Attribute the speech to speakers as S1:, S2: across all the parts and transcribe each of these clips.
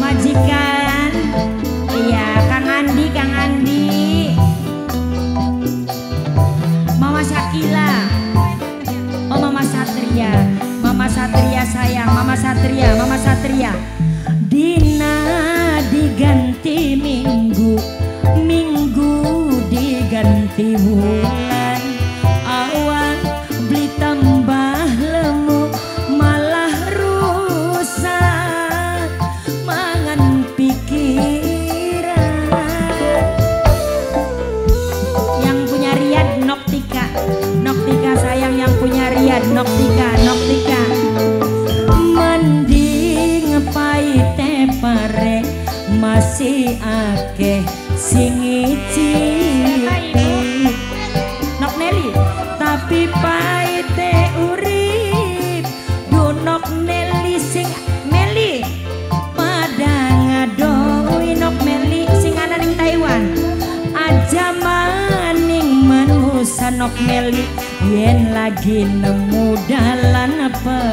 S1: Majikan. anymore
S2: tapi paite urip dunok neli sing
S1: meli.
S2: Padang ado
S1: inok meli sing ana ning Taiwan.
S2: Aja maning manusanok meli. Yen lagi nemu dalan apa?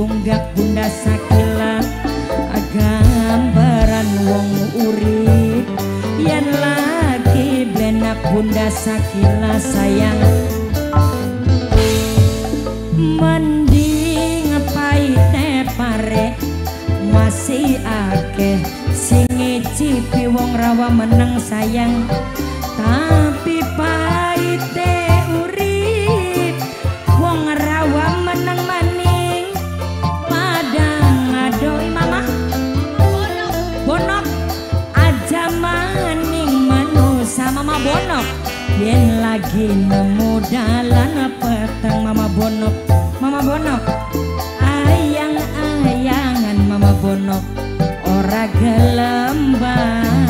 S2: tunggak bunda sakila gambaran wong urip. Yen lagi benak bunda sakila sayang. Mending paite pare? Masih akeh sing ngicipi wong rawa menang sayang. Tapi pak Yen lagi nemu dalan petang Mama Bonok Mama Bonok. Ayang-ayangan Mama Bonok Ora gelembang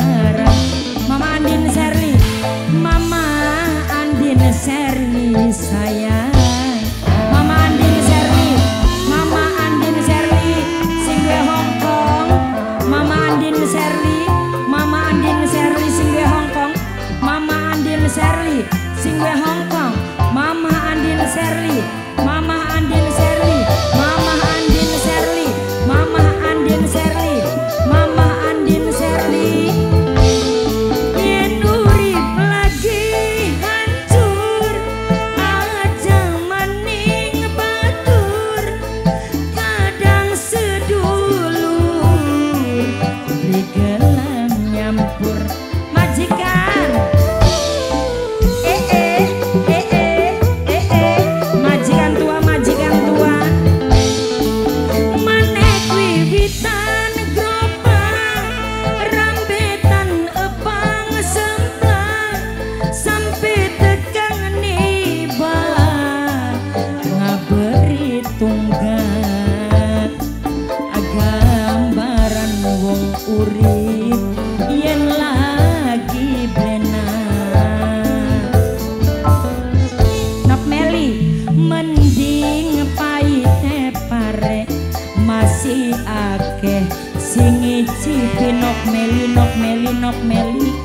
S2: siap meli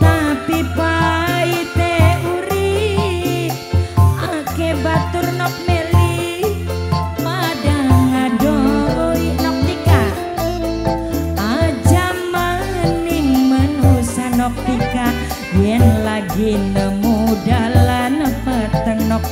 S2: tapi paite uri ake batur nok meli padang ngadoi nok tika. Aja maning menusa biar lagi nemu dalan peteng nok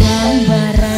S2: gambaran